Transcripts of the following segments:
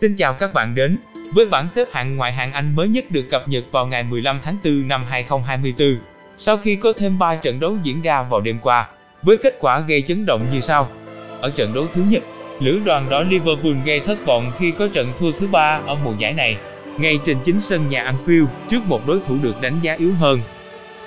Xin chào các bạn đến với bảng xếp hạng ngoại hạng Anh mới nhất được cập nhật vào ngày 15 tháng 4 năm 2024. Sau khi có thêm 3 trận đấu diễn ra vào đêm qua, với kết quả gây chấn động như sau. Ở trận đấu thứ nhất, lữ đoàn đỏ Liverpool gây thất vọng khi có trận thua thứ ba ở mùa giải này, ngay trên chính sân nhà Anfield trước một đối thủ được đánh giá yếu hơn.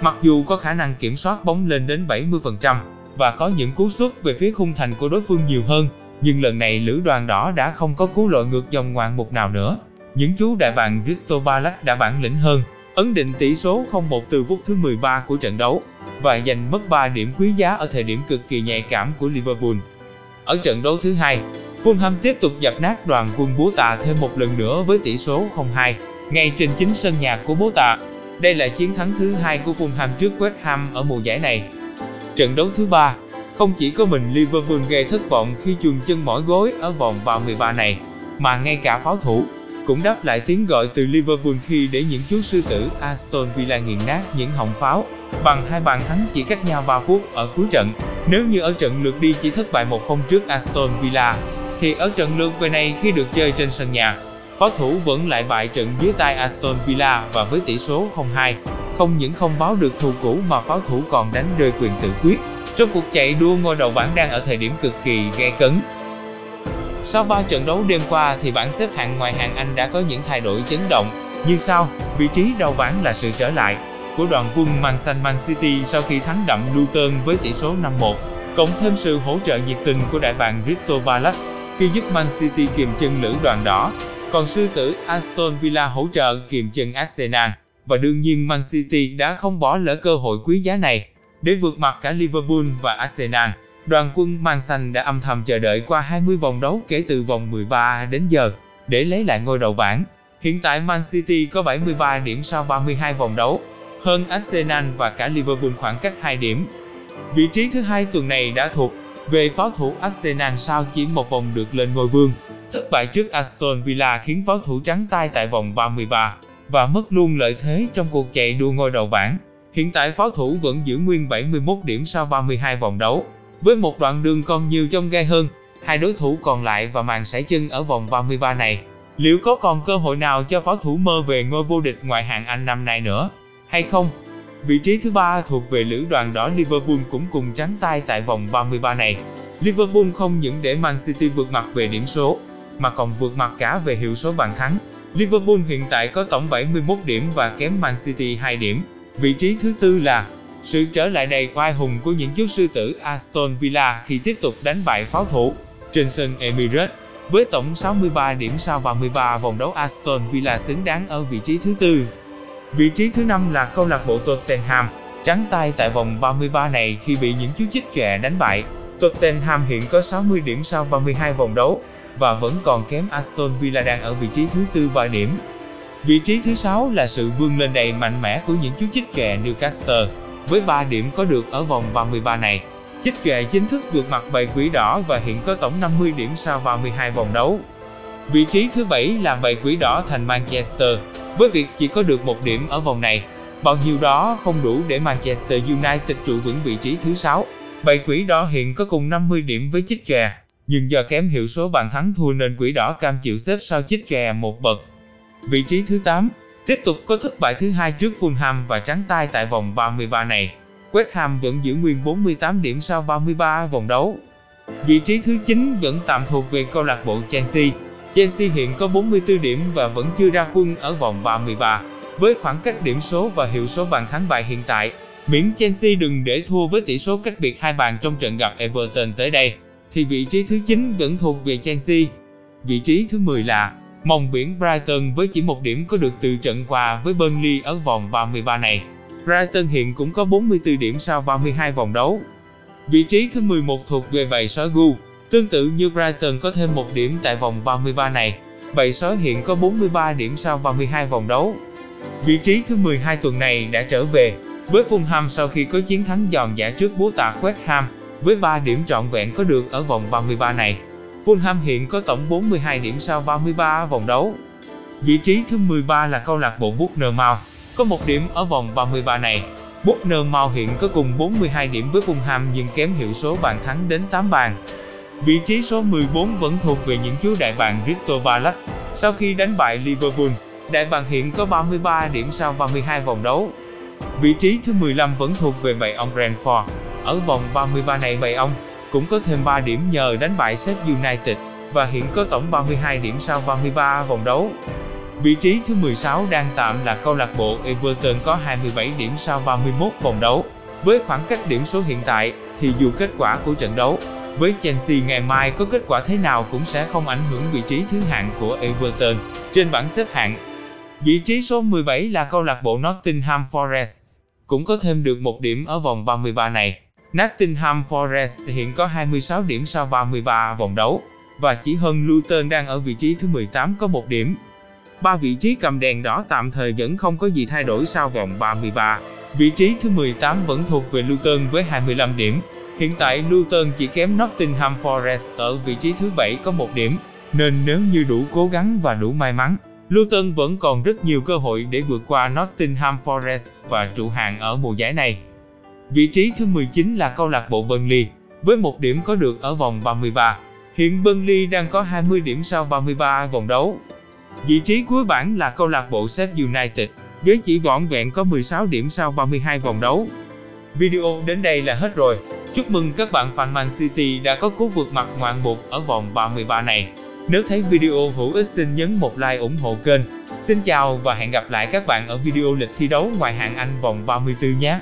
Mặc dù có khả năng kiểm soát bóng lên đến 70% và có những cú sút về phía khung thành của đối phương nhiều hơn, nhưng lần này lữ đoàn đỏ đã không có cú lội ngược dòng ngoạn mục nào nữa. Những chú đại bàng Risto Balak đã bản lĩnh hơn, ấn định tỷ số 0-1 từ phút thứ 13 của trận đấu và giành mất 3 điểm quý giá ở thời điểm cực kỳ nhạy cảm của Liverpool. Ở trận đấu thứ hai, Fulham tiếp tục dập nát đoàn quân Bố tạ thêm một lần nữa với tỷ số 0-2, ngay trên chính sân nhà của Bố tạ. Đây là chiến thắng thứ hai của Fulham trước West Ham ở mùa giải này. Trận đấu thứ ba, không chỉ có mình Liverpool gây thất vọng khi chuồn chân mỏi gối ở vòng vào 13 này, mà ngay cả pháo thủ cũng đáp lại tiếng gọi từ Liverpool khi để những chú sư tử Aston Villa nghiền nát những họng pháo bằng hai bàn thắng chỉ cách nhau 3 phút ở cuối trận. Nếu như ở trận lượt đi chỉ thất bại 1-0 trước Aston Villa, thì ở trận lượt về này khi được chơi trên sân nhà, pháo thủ vẫn lại bại trận dưới tay Aston Villa và với tỷ số 0-2. Không những không báo được thù cũ mà pháo thủ còn đánh rơi quyền tự quyết. Trong cuộc chạy đua ngôi đầu bảng đang ở thời điểm cực kỳ gay cấn. Sau 3 trận đấu đêm qua thì bảng xếp hạng ngoài hạng Anh đã có những thay đổi chấn động. Như sau, vị trí đầu bảng là sự trở lại của đoàn quân Man Xanh Man City sau khi thắng đậm Luton với tỷ số 5-1, cộng thêm sự hỗ trợ nhiệt tình của đại bàng Crystal Palace khi giúp Man City kiềm chân lữ đoàn đỏ, còn sư tử Aston Villa hỗ trợ kiềm chân Arsenal. Và đương nhiên Man City đã không bỏ lỡ cơ hội quý giá này để vượt mặt cả Liverpool và Arsenal. Đoàn quân Man xanh đã âm thầm chờ đợi qua 20 vòng đấu kể từ vòng 13 đến giờ để lấy lại ngôi đầu bảng. Hiện tại Man City có 73 điểm sau 32 vòng đấu, hơn Arsenal và cả Liverpool khoảng cách 2 điểm. Vị trí thứ hai tuần này đã thuộc về pháo thủ Arsenal sau chỉ một vòng được lên ngôi vương. Thất bại trước Aston Villa khiến pháo thủ trắng tay tại vòng 33 và mất luôn lợi thế trong cuộc chạy đua ngôi đầu bảng. Hiện tại pháo thủ vẫn giữ nguyên 71 điểm sau 32 vòng đấu. Với một đoạn đường còn nhiều trong gai hơn, hai đối thủ còn lại và màn sải chân ở vòng 33 này, liệu có còn cơ hội nào cho pháo thủ mơ về ngôi vô địch ngoại hạng Anh năm nay nữa, hay không? Vị trí thứ ba thuộc về lữ đoàn đỏ Liverpool cũng cùng trắng tay tại vòng 33 này. Liverpool không những để Man City vượt mặt về điểm số, mà còn vượt mặt cả về hiệu số bàn thắng. Liverpool hiện tại có tổng 71 điểm và kém Man City 2 điểm. Vị trí thứ tư là sự trở lại đầy oai hùng của những chú sư tử Aston Villa khi tiếp tục đánh bại pháo thủ trên sân Emirates. Với tổng 63 điểm sau 33 vòng đấu Aston Villa xứng đáng ở vị trí thứ tư. Vị trí thứ năm là câu lạc bộ Tottenham, trắng tay tại vòng 33 này khi bị những chú chích chọe đánh bại. Tottenham hiện có 60 điểm sau 32 vòng đấu và vẫn còn kém Aston Villa đang ở vị trí thứ tư 3 điểm. Vị trí thứ sáu là sự vươn lên đầy mạnh mẽ của những chú chích kè Newcastle với 3 điểm có được ở vòng 33 này. Chích kè chính thức vượt mặt bầy quỷ đỏ và hiện có tổng 50 điểm sau 32 vòng đấu. Vị trí thứ bảy là bầy quỷ đỏ thành Manchester, với việc chỉ có được một điểm ở vòng này. Bao nhiêu đó không đủ để Manchester United trụ vững vị trí thứ 6. Bầy quỷ đỏ hiện có cùng 50 điểm với chích kè, nhưng do kém hiệu số bàn thắng thua nên quỷ đỏ cam chịu xếp sau chích kè một bậc. Vị trí thứ 8, tiếp tục có thất bại thứ hai trước Fulham và trắng tay tại vòng 33 này. West Ham vẫn giữ nguyên 48 điểm sau 33 vòng đấu. Vị trí thứ 9 vẫn tạm thuộc về câu lạc bộ Chelsea. Chelsea hiện có 44 điểm và vẫn chưa ra quân ở vòng 33. Với khoảng cách điểm số và hiệu số bàn thắng bại hiện tại, miễn Chelsea đừng để thua với tỷ số cách biệt hai bàn trong trận gặp Everton tới đây, thì vị trí thứ 9 vẫn thuộc về Chelsea. Vị trí thứ 10 là Mong biển Brighton với chỉ một điểm có được từ trận hòa với Burnley ở vòng 33 này. Brighton hiện cũng có 44 điểm sau 32 vòng đấu. Vị trí thứ 11 thuộc về bầy sói Gu. Tương tự như Brighton có thêm một điểm tại vòng 33 này. Bầy sói hiện có 43 điểm sau 32 vòng đấu. Vị trí thứ 12 tuần này đã trở về với Fulham sau khi có chiến thắng giòn giả trước búa tạ West Ham với 3 điểm trọn vẹn có được ở vòng 33 này. Fulham hiện có tổng 42 điểm sau 33 vòng đấu. Vị trí thứ 13 là câu lạc bộ Bournemouth, có một điểm ở vòng 33 này. Bournemouth hiện có cùng 42 điểm với Fulham nhưng kém hiệu số bàn thắng đến 8 bàn. Vị trí số 14 vẫn thuộc về những chú đại bàng Crystal Palace, Sau khi đánh bại Liverpool, đại bàng hiện có 33 điểm sau 32 vòng đấu. Vị trí thứ 15 vẫn thuộc về bầy ông Brentford. Ở vòng 33 này bầy ông cũng có thêm 3 điểm nhờ đánh bại Sheffield United và hiện có tổng 32 điểm sau 33 vòng đấu. Vị trí thứ 16 đang tạm là câu lạc bộ Everton có 27 điểm sau 31 vòng đấu. Với khoảng cách điểm số hiện tại, thì dù kết quả của trận đấu với Chelsea ngày mai có kết quả thế nào cũng sẽ không ảnh hưởng vị trí thứ hạng của Everton trên bảng xếp hạng. Vị trí số 17 là câu lạc bộ Nottingham Forest, cũng có thêm được một điểm ở vòng 33 này. Nottingham Forest hiện có 26 điểm sau 33 vòng đấu, và chỉ hơn Luton đang ở vị trí thứ 18 có một điểm. Ba vị trí cầm đèn đỏ tạm thời vẫn không có gì thay đổi sau vòng 33. Vị trí thứ 18 vẫn thuộc về Luton với 25 điểm. Hiện tại Luton chỉ kém Nottingham Forest ở vị trí thứ 7 có một điểm, nên nếu như đủ cố gắng và đủ may mắn, Luton vẫn còn rất nhiều cơ hội để vượt qua Nottingham Forest và trụ hạng ở mùa giải này. Vị trí thứ 19 là câu lạc bộ Burnley, với một điểm có được ở vòng 33. Hiện Burnley đang có 20 điểm sau 33 vòng đấu. Vị trí cuối bảng là câu lạc bộ Sheffield United, với chỉ vỏn vẹn có 16 điểm sau 32 vòng đấu. Video đến đây là hết rồi. Chúc mừng các bạn fan Man City đã có cú vượt mặt ngoạn mục ở vòng 33 này. Nếu thấy video hữu ích xin nhấn một like ủng hộ kênh. Xin chào và hẹn gặp lại các bạn ở video lịch thi đấu ngoại hạng Anh vòng 34 nhé.